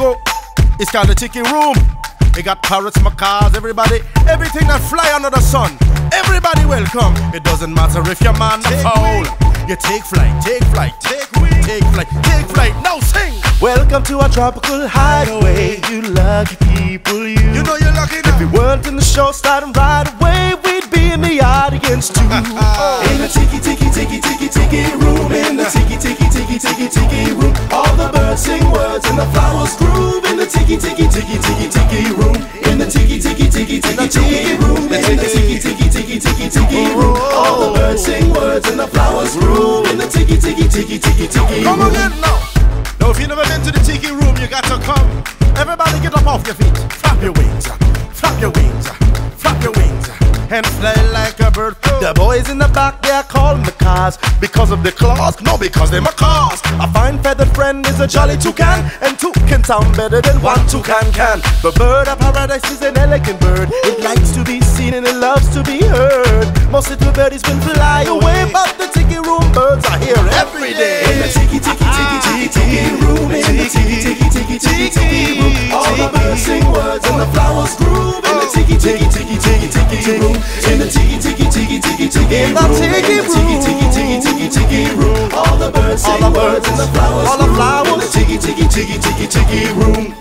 go. It's called the tiki room. It got parrots, macaws, everybody, everything that fly under the sun. Everybody welcome. It doesn't matter if you're man or fowl. You take flight, take flight, take wing, take flight, take flight. Now sing. Welcome to our tropical hideaway, you lucky people. You, You know you're lucky now. if we weren't in the show starting right away, we'd be in the audience too. In the tiki tiki tiki tiki tiki room, in the tiki tiki tiki room, all the birds sing words and the flowers groove. In the tiki tiki tiki tiki tiki room, in the tiki tiki tiki tiki tiki room, in the tiki tiki tiki tiki tiki room, all the birds sing words and the flowers groove. In the tiki tiki tiki tiki tiki Come room. again now. Now, if you've never been to the tiki room, you got to come. Everybody get up off your feet. Flap your wings. uh, Flap your wings. uh, Flap your wings. Uh, And fly like a bird. The boys in the back, they're calling the cars because of the claws, no, because they're macaws. A fine feathered friend is a jolly toucan, and two can sound better than one toucan can. The bird of paradise is an elegant bird. It likes to be seen and it loves to be heard. Most little birdies will fly away, but the tiki room birds are here every day. In the tiki tiki tiki tiki tiki tiki tiki tiki tiki tiki room, in the tiki tiki tiki tiki tiki room, in the tiki tiki tiki tiki tiki room, all the birds All sing the words birds, and the flowers all the groove. In flowers. the tiki tiki tiki tiki tiki room,